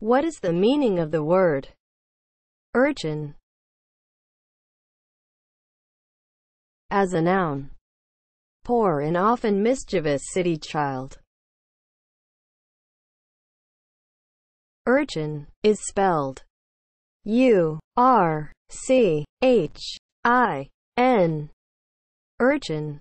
What is the meaning of the word urchin as a noun? Poor and often mischievous city child. Urchin is spelled U R C H I N. Urchin